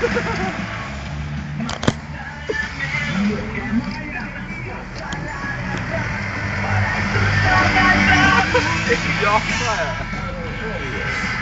Ma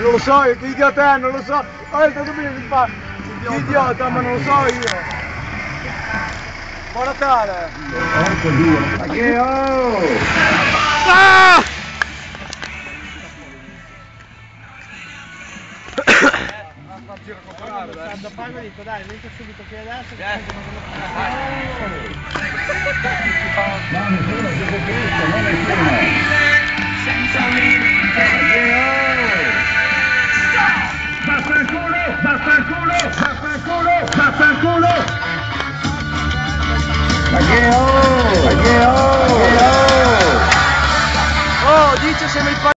non lo so, io, che idiota è, non lo so. Guarda come mi fa. Che idiota, ma non lo so io. Buon Natale! Porco Dio! Ma che oh! Quando parlo dico dai, venite subito qui adesso che Cristo, non nessuno! Vaffanculo! Vaffanculo! Vaffanculo! Vaffanculo! Oh! Ma che oh! Oh! Oh, dice se mi fa